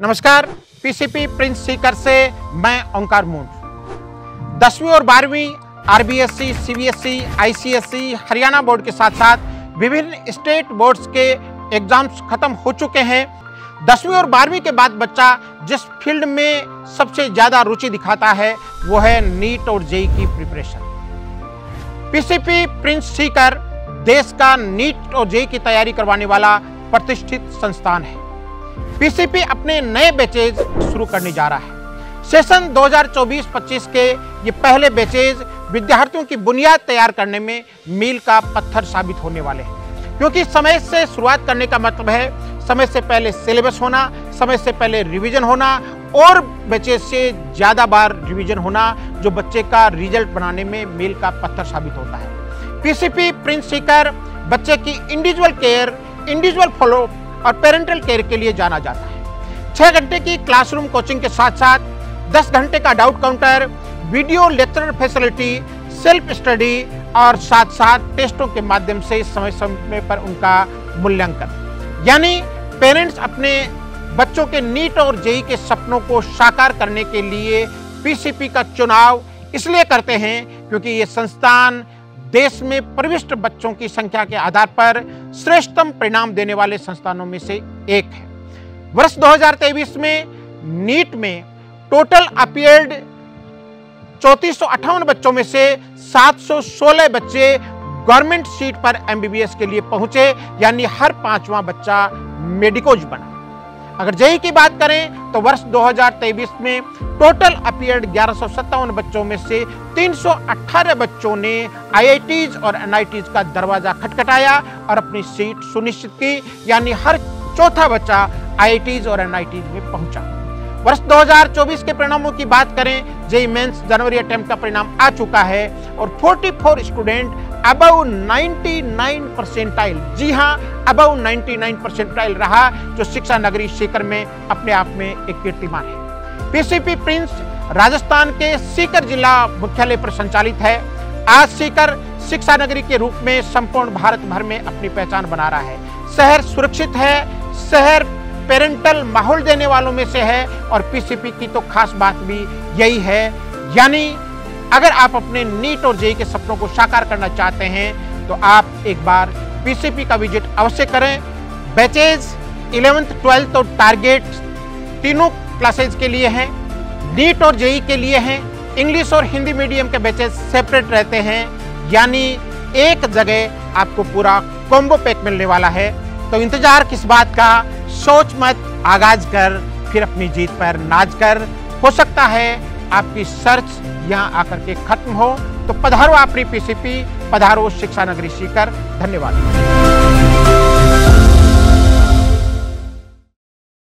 नमस्कार PCP Prince Sikar से मैं ओंकार मूंड दसवीं और बारहवीं RBSC CBSE ICSE Haryana board के साथ साथ विभिन्न स्टेट बोर्ड्स के एग्ज़ाम्स खत्म हो चुके हैं। दसवीं और बारहवीं के बाद बच्चा जिस फ़ील्ड में सबसे ज़्यादा रुचि दिखाता है, वो है नीट और जेई की प्रिपरेशन। पीसीपी प्रिंस सीकर देश का नीट और जेई की तैयारी करवाने वाला प्रतिष्ठित संस्थान है। पीसीपी अपने नए बैचेज शुरू करने जा रहा है। सेशन 2024-25 के ये पहले बैचेज विद्यार्थियों की बुनियाद तैयार करने में मील का पत्थर साबित होने वाले हैं। क्योंकि समय से शुरुआत करने का मतलब है, समय से पहले सिलेबस होना, समय से पहले रिवीजन होना और बच्चे से ज़्यादा बार रिवीजन होना जो बच्चे का रिज़ल्ट बनाने में मील का पत्थर साबित होता है। पीसीपी प्रिंस सीकर बच्चे की इंडिविजुअल केयर इंडिविजुअल फॉलो और पेरेंटल केयर के लिए जाना जाता है। छः घंटे की क्लासरूम कोचिंग के साथ साथ दस घंटे का doubt counter video lecture facility self study और साथ साथ टेस्टों के माध्यम से समय समय पर उनका मूल्यांकन। यानी पेरेंट्स अपने बच्चों के नीट और जेई के सपनों को साकार करने के लिए पीसीपी का चुनाव इसलिए करते हैं क्योंकि ये संस्थान देश में प्रविष्ट बच्चों की संख्या के आधार पर श्रेष्ठतम परिणाम देने वाले संस्थानों में से एक है। वर्ष 2023 में नीट में टोटल अपियर्ड चौतीस बच्चों में से 716 बच्चे गवर्नमेंट सीट पर एमबीबीएस के लिए पहुँचे, यानी हर पांचवा बच्चा मेडिकोज बना। अगर जेई की बात करें तो वर्ष 2023 में टोटल अपियर्ड ग्यारह बच्चों में से 318 बच्चों ने आईआईटीज और एनआईटीज का दरवाज़ा खटखटाया और अपनी सीट सुनिश्चित की, यानी हर चौथा बच्चा आईआईटीज और एनआईटीज में पहुँचा। वर्ष 2024 के परिणामों की बात करें, जेई मेंस जनवरी अटेम्प्ट का परिणाम आ चुका है और 44 स्टूडेंट अबव 99 परसेंटाइल, जी हाँ अबव 99 परसेंटाइल रहा, जो शिक्षा नगरी सीकर में अपने आप में एक कीर्तिमान है। पीसीपी प्रिंस राजस्थान के सीकर जिला मुख्यालय पर संचालित है। आज सीकर शिक्षा नगरी के रूप में संपूर्ण भारत भर में अपनी पहचान बना रहा है। शहर सुरक्षित है, शहर पेरेंटल माहौल देने वालों में से है और पीसीपी की तो खास बात भी यही है। यानी अगर आप अपने नीट और जेई के सपनों को साकार करना चाहते हैं तो आप एक बार पीसीपी का विज़िट अवश्य करें। बैचेज इलेवेंथ, ट्वेल्थ और टारगेट तीनों क्लासेज के लिए हैं, नीट और जेई के लिए हैं। इंग्लिश और हिंदी मीडियम के बैचेज सेपरेट रहते हैं। यानी एक जगह आपको पूरा कॉम्बो पैक मिलने वाला है। तो इंतज़ार किस बात का? सोच मत, आगाज़ कर, फिर अपनी जीत पर नाच कर। हो सकता है आपकी सर्च यहाँ आकर के खत्म हो। तो पधारो आप पधारो शिक्षा नगरी सीकर। धन्यवाद।